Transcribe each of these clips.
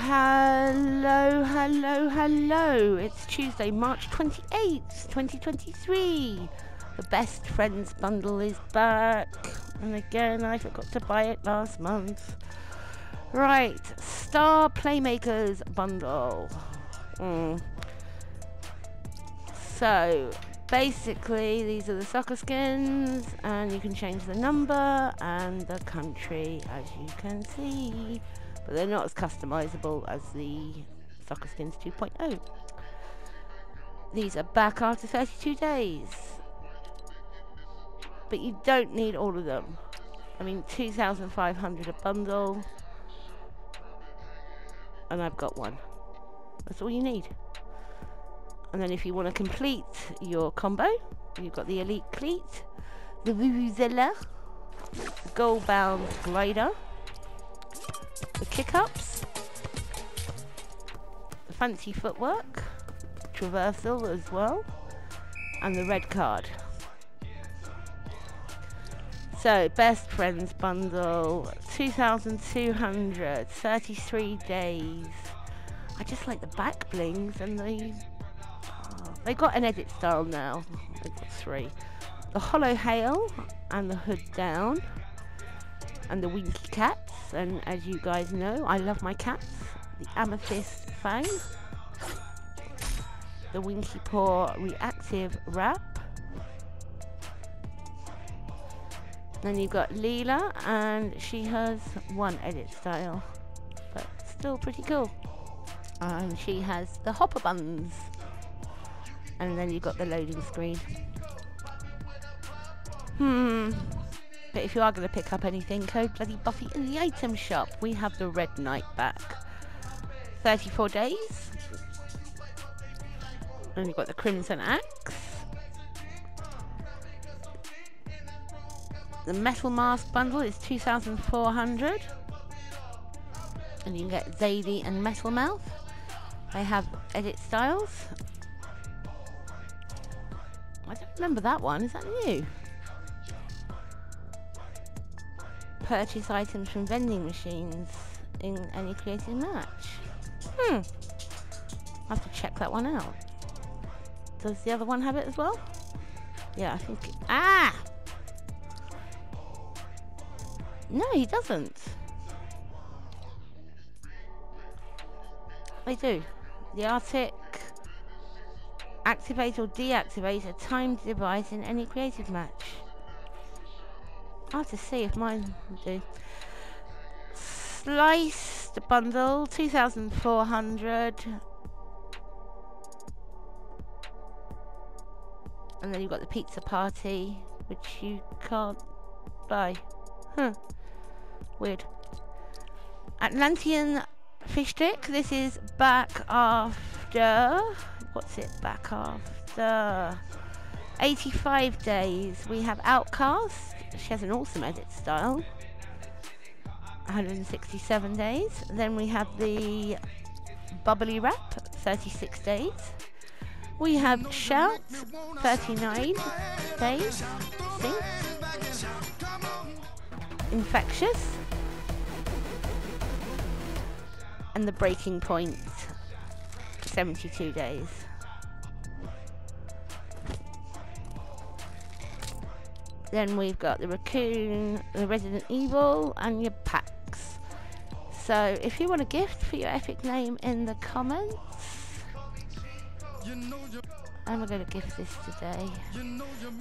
Hello, hello, hello. It's Tuesday, March 28th, 2023. The Best Friends bundle is back. And again, I forgot to buy it last month. Right, Star Playmakers bundle. Mm. So, basically, these are the soccer skins, and you can change the number and the country, as you can see but they're not as customizable as the Soccer Skins 2.0. These are back after 32 days. But you don't need all of them. I mean, 2,500 a bundle. And I've got one. That's all you need. And then if you want to complete your combo, you've got the Elite Cleat, the Vuvuzela, Goal Bound Glider, the the fancy footwork, traversal as well, and the red card. So, best friends bundle, 2,200, 33 days. I just like the back blings and the... Oh, they got an edit style now. They've got three. The hollow hail and the hood down and the winky cats. And as you guys know, I love my cats. The amethyst fang, the winky paw reactive wrap. Then you've got Leelah, and she has one edit style, but still pretty cool. And she has the hopper buns. And then you've got the loading screen. Hmm. But if you are going to pick up anything, code bloody Buffy in the item shop. We have the Red Knight back. 34 days. And we've got the Crimson Axe. The Metal Mask bundle is 2,400. And you can get Zadie and Metal Mouth. They have edit styles. I don't remember that one. Is that new? Purchase items from vending machines in any creative match. Hmm. I have to check that one out. Does the other one have it as well? Yeah, I think... ah! No, he doesn't. They do. The Arctic activate or deactivate a timed device in any creative match. I have to see if mine do. Sliced bundle, 2,400. And then you've got the pizza party, which you can't buy. Huh. Weird. Atlantean Fishstick. This is back after. What's it back after? 85 days. We have Outcast. She has an awesome edit style. 167 days. Then we have the Bubbly Wrap, 36 days. We have Shout, 39 days. Infectious. And the Breaking Point, 72 days. Then we've got the Raccoon, the Resident Evil, and your packs. So if you want a gift for your epic name in the comments, I'm going to gift this today.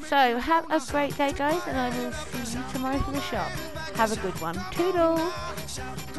So have a great day guys and I will see you tomorrow for the shop. Have a good one. Toodle!